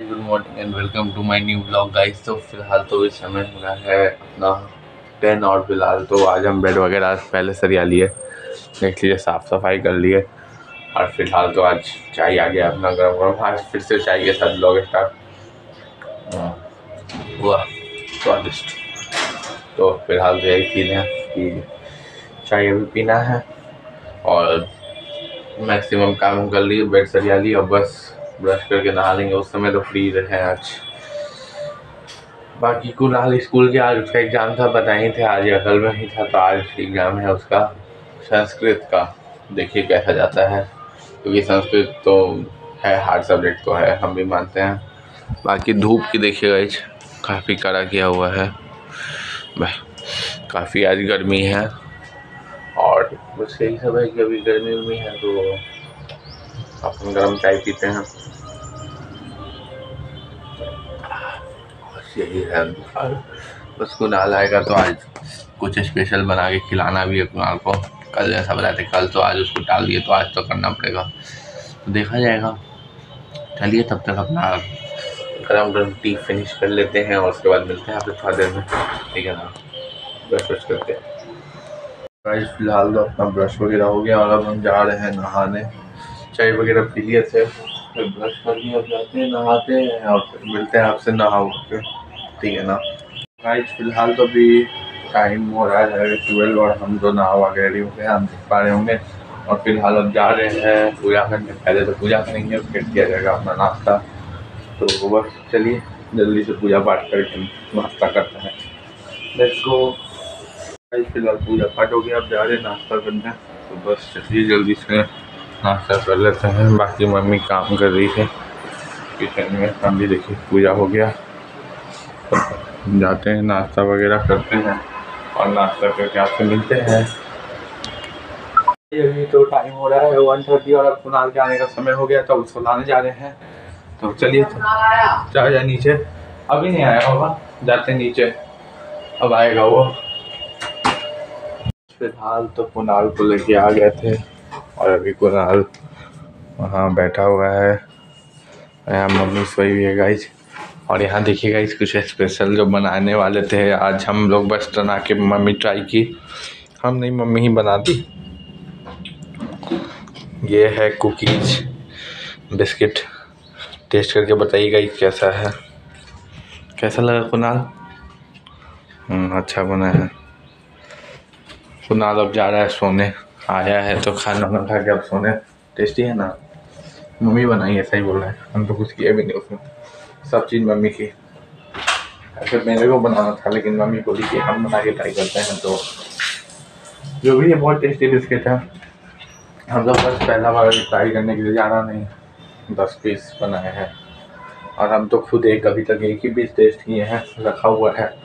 Good morning and welcome to my new blog guys तो फ़िलहाल तो इस समय हो रहा है अपना टेन और फ़िलहाल तो आज हम बेड वगैरह पहले सरिया लिए, देख लीजिए साफ़ सफ़ाई कर लिए, और फ़िलहाल तो आज चाय आ गया अपना गर्म गर्म आज फिर से चाय के साथ ब्लॉग स्टार्ट हुआ, स्वादिष्ट। तो फ़िलहाल तो यही पीने कि चाय अभी पीना है, और मैक्सिमम काम कर लिए बेड सरिया ली और बस ब्रश करके नहा लेंगे, उस समय तो फ्री रहे आज। बाकी कुणाल स्कूल के आज उसका एग्ज़ाम था, बताए थे, आज अकल में ही था तो आज एग्ज़ाम है उसका। संस्कृत का, देखिए कैसा जाता है। क्योंकि संस्कृत तो है हार्ड सब्जेक्ट तो है, हम भी मानते हैं। बाकी धूप की देखिएगा इस काफ़ी कड़ा किया हुआ है। काफ़ी आज गर्मी है। और बस यही सब है कि अभी गर्मी उर्मी है तो अपन गर्म चाय पीते हैं। बस यही है। बस आएगा तो आज कुछ स्पेशल बना के खिलाना भी है कुनाल को। कल जैसा थे, कल तो आज उसको डाल दिए तो आज तो करना पड़ेगा। तो देखा जाएगा। चलिए तब तक अपना गर्म गर्म टी फिनिश कर लेते हैं और उसके बाद मिलते हैं आपसे थोड़ा देर में। ठीक है ना? ब्रश व्रश करते हैं। फ़िलहाल तो अपना ब्रश वगैरह हो गया और अब हम जा रहे हैं नहाने। चाय वगैरह पी लिए थे। फिर ब्रश कर अब जाते हैं, नहाते हैं, और फिर मिलते हैं आपसे नहा के। ठीक है ना? गाइस फ़िलहाल तो अभी टाइम हो रहा है ट्वेल्व और हम जो नहा वगैरह हो गए, हम देख पा रहे होंगे। और फ़िलहाल अब जा रहे हैं पूजा करने। पहले तो पूजा करेंगे, फिर किया जाएगा अपना नाश्ता। तो बस चलिए, जल्दी से पूजा पाठ करके नाश्ता करते हैं। लेट्स गो फ़िलहाल पूजा पाठ हो गया, अब जा रहे हैं नाश्ता करने। तो बस चलिए जल्दी से नाश्ता कर लेते हैं। बाकी मम्मी काम कर रही है किचन में हम भी देखिए, पूजा हो गया। जाते हैं, नाश्ता वगैरह करते हैं और नाश्ता करके आपसे मिलते हैं। अभी तो टाइम हो रहा है वन थर्टी और अब कुनाल के आने का समय हो गया तो उसको लाने जा रहे हैं। तो चलिए जा जा नीचे। अभी नहीं आया होगा, जाते नीचे। अब आएगा वो। फ़िलहाल तो कुनाल को लेके आ गए थे। और अभी कुणाल वहाँ बैठा हुआ है। यहाँ मम्मी सोई हुई है गाइज़ और यहाँ देखिए गाइज़ कुछ स्पेशल जो बनाने वाले थे। आज हम लोग बस बना के मम्मी ट्राई की। हम नहीं मम्मी ही बना दी। ये है कुकीज बिस्किट टेस्ट करके बताइए गाइज़ कैसा है? कैसा लगा कुणाल? हम्म, अच्छा बना है। कुणाल अब जा रहा है सोने। आया है तो खाना वाना खा के अब सोने। टेस्टी है ना? मम्मी बनाई ऐसा ही बोल रहे हैं। हम तो कुछ किया भी नहीं उसमें। सब चीज़ मम्मी की। ऐसे मेरे को बनाना था, लेकिन मम्मी बोली कि हम बना के ट्राई करते हैं तो जो भी है, बहुत टेस्टी बिस्किट है। हम लोग बस पहला बार ट्राई करने के लिए जाना नहीं। दस पीस बनाए हैं। और हम तो खुद एक अभी तक एक ही पीस टेस्ट किए हैं, रखा हुआ है।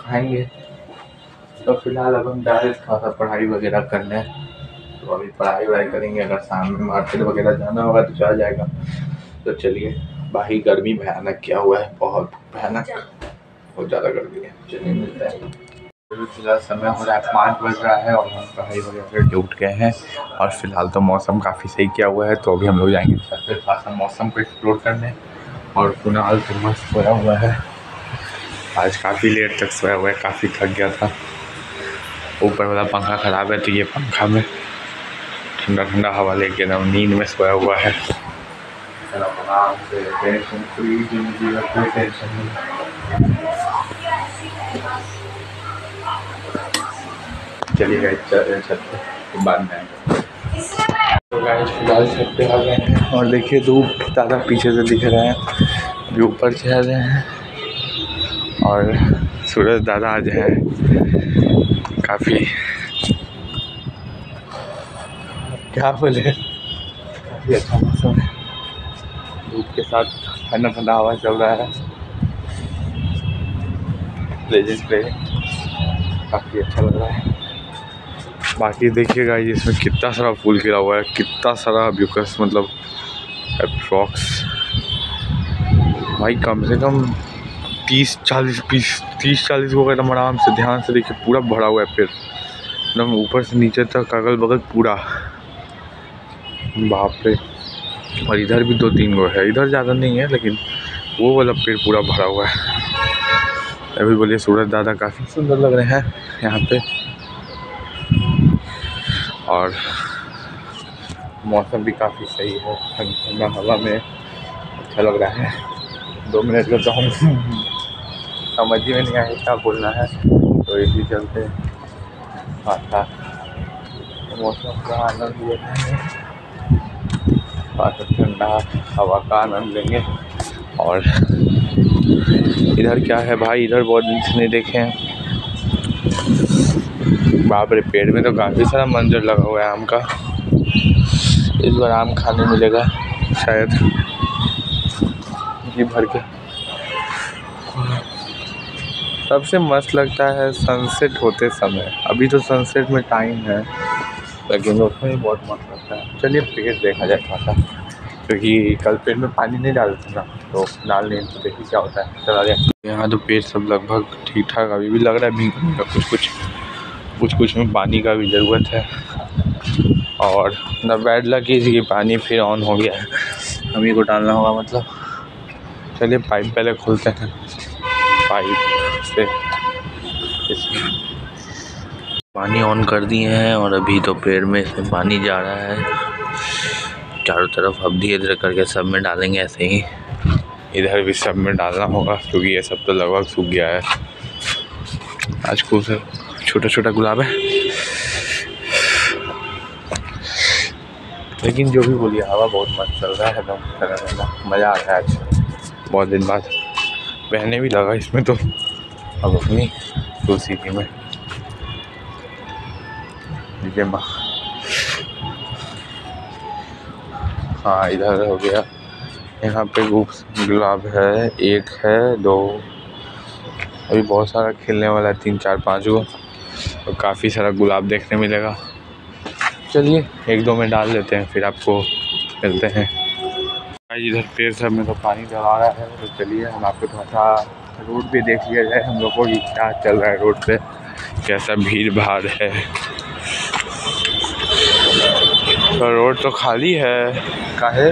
खाएँगे। तो फ़िलहाल अब हम जा रहे थोड़ा सा पढ़ाई वगैरह करने। तो अभी पढ़ाई वढ़ाई करेंगे, अगर शाम में मार्केट वगैरह जाना होगा तो चला जाएगा। तो चलिए बाही गर्मी भयानक क्या हुआ है? बहुत भयानक। बहुत ज़्यादा गर्मी है। चलिए मिलते हैं। फ़िलहाल समय हो रहा है पाँच बज रहा है और हम पढ़ाई वगैरह करके उठ गए हैं। और फ़िलहाल तो मौसम काफ़ी सही किया हुआ है तो अभी हम लोग जाएँगे फिर थोड़ा सा मौसम को एक्सप्लोर करने। और फ़िलहाल तो मस्त सोया हुआ है। आज काफ़ी लेट तक सोया हुआ है, काफ़ी थक गया था। ऊपर वाला पंखा ख़राब है तो ये पंखा में ठंडा ठंडा हवा लेके ना नींद में सोया हुआ है। चलिए तो फ़िलहाल छत पे। आ गए और देखिए धूप ज़्यादा पीछे से दिख रहे हैं अभी ऊपर चढ़ रहे हैं। और सूरज दादा आज है। काफ़ी। क्या बोले? काफ़ी अच्छा मौसम है। धूप के साथ ठंडा ठंडा हवा चल रहा है। लेजेंड पे काफ़ी अच्छा लग रहा है। बाकी देखिएगा इसमें कितना सारा फूल खिला हुआ है कितना सारा ब्यूकस मतलब अप्रॉक्स भाई कम से कम तीस, चालीस बीस तीस, चालीस को एकदम आराम से, ध्यान से देखिए, पूरा भरा हुआ है फिर। एकदम ऊपर से नीचे तक अगल बगल पूरा। बाप रे और इधर भी दो तीन गो है, इधर ज़्यादा नहीं है, लेकिन वो वाला पेड़ पूरा भरा हुआ है। अभी बोलिए, सूरज दादा काफ़ी सुंदर लग रहे हैं यहाँ पे। और मौसम भी काफ़ी सही है, ठंडा हवा में अच्छा लग रहा है। दो मिनट का हम समझ ही में नहीं आया क्या बोलना है। तो इसी चलते आता मौसम का आनंद लेते हैं ठंडा हवा का आनंद लेंगे। और इधर क्या है भाई? इधर बहुत दिन से नहीं देखे हैं। बाप रे, पेड़ में तो काफ़ी सारा मंजर लगा हुआ है आम का। इस बार आम खाने मिलेगा, शायद। जी, भर के। सबसे मस्त लगता है सनसेट होते समय। अभी तो सनसेट में टाइम है, लेकिन उसमें भी बहुत मस्त लगता है। चलिए पेड़ देखा जाए थोड़ा सा क्योंकि कल पेड़ में पानी नहीं डालते ना तो डाल नहीं तो देखिए क्या होता है। चला जाए। यहाँ तो पेड़ सब लगभग ठीक ठाक अभी भी लग रहा है भींग कुछ कुछ कुछ कुछ में पानी का भी ज़रूरत है। और न बैड लग की पानी फिर ऑन हो गया है। हमें को डालना होगा मतलब। चलिए पाइप पहले खोलते हैं। पाइप से पानी ऑन कर दिए हैं और अभी तो पेड़ में से पानी जा रहा है। चारों तरफ़ अब धीरे धीरे करके सब में डालेंगे ऐसे ही। इधर भी सब में डालना होगा, क्योंकि ये सब तो लगभग सूख गया है। आज को से छोटा छोटा गुलाब है। लेकिन जो भी बोलिए, हवा बहुत मस्त चल रहा है, एकदम मज़ा आ रहा है आज। बहुत दिन बाद। बहने भी लगा इसमें तो। अब अपनी तुलसी में माँ। हाँ इधर हो गया। यहाँ पे गुलाब है, एक है, दो। अभी बहुत सारा खेलने वाला है, तीन, चार, पाँच गो और काफ़ी सारा गुलाब देखने मिलेगा। चलिए, एक दो में डाल लेते हैं, फिर आपको मिलते हैं। इधर पेड़ सब में तो पानी डला रहा है तो चलिए हम आपको थोड़ा सा रोड पे देख लिया जाए हम लोगों की क्या चल रहा है रोड पे कैसा भीड़ भाड़ है। तो रोड तो खाली है। काहे?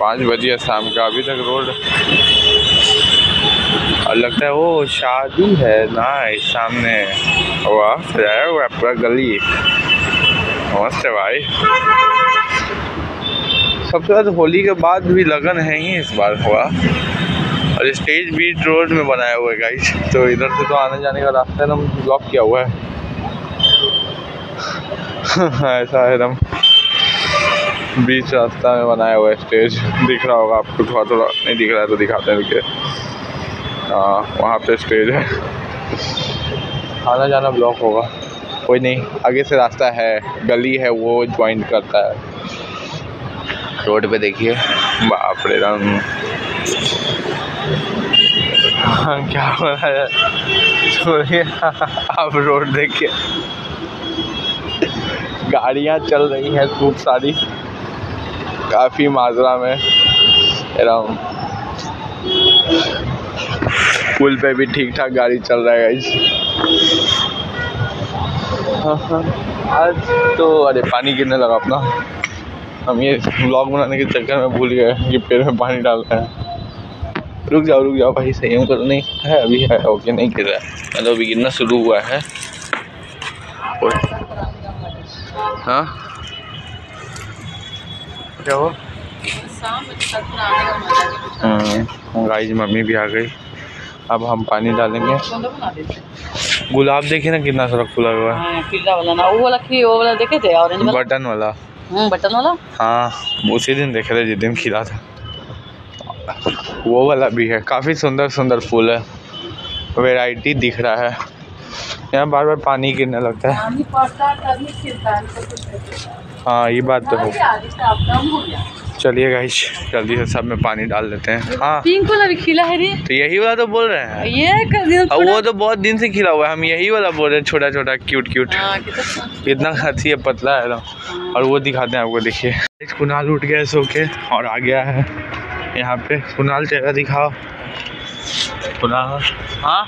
पाँच बजे शाम का अभी तक रोड और लगता है वो शादी है ना इस सामने हुआ सजाया हुआ पूरा गली। नमस्ते भाई। सबसे ज़्यादा होली के बाद भी लगन है ही इस बार हुआ। और स्टेज भी रोड में बनाया हुआ है गाइस तो इधर से तो आने जाने का रास्ता एकदम ब्लॉक किया हुआ है। ऐसा एकदम बीच रास्ता में बनाया हुआ है स्टेज दिख रहा होगा आपको थोड़ा थोड़ा। नहीं दिख रहा है तो दिखाते हैं रुके। हाँ वहाँ पे स्टेज है। आना जाना ब्लॉक होगा। कोई नहीं, आगे से रास्ता है, गली है, वो ज्वाइन करता है। रोड पे देखिए। बाप रे राम। हाँ, क्या हो है? छोड़िए आप रोड देखिए। गाड़ियाँ चल रही हैं खूब सारी। काफ़ी मात्रा में। एराउंड पुल पे भी ठीक ठाक गाड़ी चल रहा है। आज तो अरे पानी गिरने लगा अपना। हम ये ब्लॉग बनाने के चक्कर में भूल गए कि पेड़ में पानी डाल रहे हैं। रुक जाओ रुक जाओ भाई संयम करो नहीं है अभी है ओके नहीं गिर रहा है। मतलब अभी गिरना शुरू हुआ है। हाँ? क्या हो गाइस हम्म, मम्मी भी आ गई। अब हम पानी डालेंगे। गुलाब देखे ना कितना सारा खुला हुआ है। हाँ, वाला ना वो वाला वो वाला देखे थे ऑरेंज बटन वाला। बटन वाला? हाँ उसी दिन देखे थे जिस दिन खिला था। वो वाला भी है। काफ़ी सुंदर सुंदर फूल है। वैरायटी दिख रहा है। यहाँ बार बार पानी गिरने लगता है। हाँ ये बात तो है। चलिए गाइस जल्दी से सब में पानी डाल देते हैं। हाँ। पिंक वाला भी खिला है रे। तो यही वाला तो बोल रहे हैं। ये अब वो तो बहुत दिन से खिला हुआ है हम यही वाला बोल रहे हैं छोटा छोटा क्यूट क्यूट इतना खाती है पतला है ना। और वो दिखाते हैं आपको देखिए। कुनाल उठ गया सो के और आ गया है यहाँ पे। कुनाल चेहरा दिखाओ। कुनाल हाँ?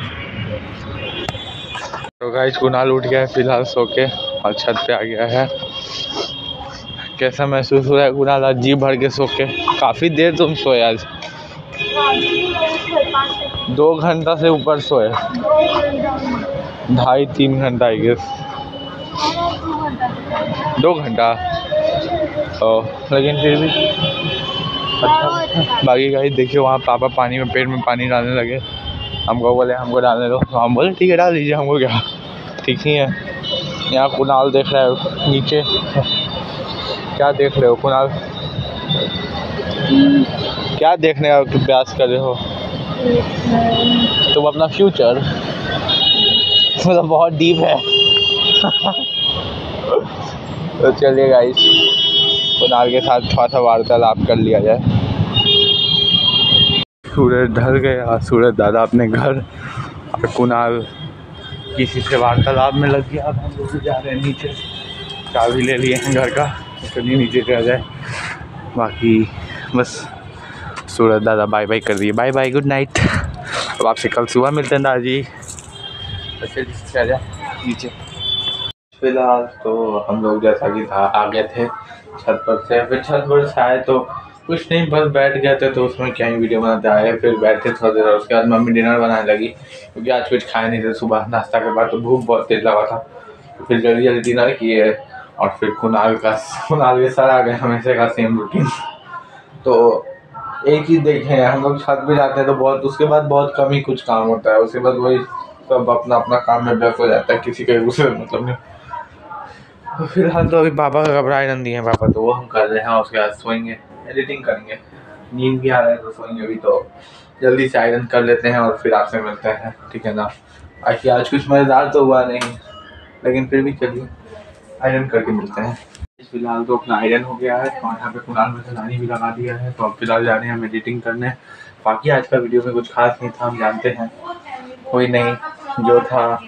तो गाइस कुनाल उठ गया है फ़िलहाल सो के और छत पे आ गया है। कैसा महसूस हो रहा है कुनाल आज जी भर के सो के काफ़ी देर तुम सोए आज। दो घंटा से ऊपर सोए। ढाई तीन घंटा आई गेस दो घंटा। ओ, लेकिन फिर भी अच्छा। बाकी गाइस देखिए वहाँ पापा पानी में पेट में पानी डालने लगे। हमको बोले, हमको डालने दो। तो हम बोले, ठीक है, डाल दीजिए, हमको क्या? ठीक ही है। यहाँ कुनाल देख रहा है नीचे। क्या देख रहे हो कुणाल? क्या देखने का प्रयास कर रहे हो? तुम अपना फ्यूचर मतलब बहुत डीप है। तो चलिए गाइस कुनाल के साथ थोड़ा सा वार्तालाप कर लिया जाए। सूरज ढल गया, सूरज दादा अपने घर और कुणाल किसी से वार्तालाप में लग गया, अब हम लोग जा रहे हैं नीचे। चाबी ले लिए हैं घर का चलिए नीचे चला जाए। बाकी बस, सूरज दादा बाय बाय कर दिए। बाय बाय गुड नाइट अब आपसे कल सुबह मिलते हैं दादाजी। चलिए चला जाए, नीचे। फ़िलहाल तो हम लोग जैसा कि था आ गए थे, छत पर से फिर छत पर से आए तो कुछ नहीं, बस बैठ गए थे तो उसमें क्या ही वीडियो बनाते, आए फिर बैठे थोड़ा देर उसके बाद मम्मी डिनर बनाने लगी, क्योंकि आज कुछ खाए नहीं थे, सुबह नाश्ता के बाद तो भूख बहुत तेज लगा था। फिर जल्दी जल्दी डिनर किए और फिर कुनाल का, कुनाल के सर आ गए, हमेशा का सेम रूटीन तो एक ही देखे हम लोग छत पे जाते हैं तो बहुत, उसके बाद बहुत कम ही कुछ काम होता है, उसके बाद वही सब अपना अपना काम में व्यस्त हो जाता है, किसी का दूसरे मतलब नहीं। तो फ़िलहाल तो अभी पापा का आयरन है हैं, पापा तो वो हम कर रहे हैं, उसके बाद सोएँगे। एडिटिंग करेंगे। नींद भी आ रहा है तो सोएँगे अभी तो। जल्दी से आयरन कर लेते हैं और फिर आपसे मिलते हैं, ठीक है ना? बाकी आज कुछ मज़ेदार तो हुआ नहीं, लेकिन फिर भी चलिए, आयरन करके मिलते हैं। फ़िलहाल तो अपना आयरन हो गया है, और यहाँ पे कुनाल में सलानी भी लगा दिया है तो अब फ़िलहाल जा रहे हैं हम एडिटिंग करने। बाकी आज का वीडियो में कुछ खास नहीं था, हम जानते हैं, कोई नहीं, जो था,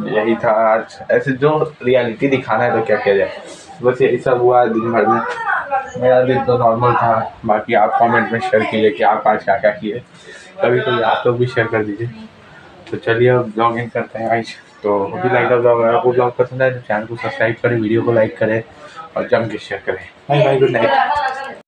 यही था आज। ऐसे जो रियलिटी दिखाना है तो क्या किया जाए? बस यही सब हुआ है दिन भर में। मेरा दिन तो नॉर्मल था। बाकी आप कमेंट में शेयर कीजिए कि आप आज क्या क्या किए। कभी कभी आप लोग भी शेयर कर दीजिए। तो चलिए अब ब्लॉग इन करते हैं आज। तो अभी लाइक का ब्लॉग अगर आपको ब्लॉग पसंद आए तो चैनल को सब्सक्राइब करें वीडियो को लाइक करें और जम के शेयर करें। Bye bye good night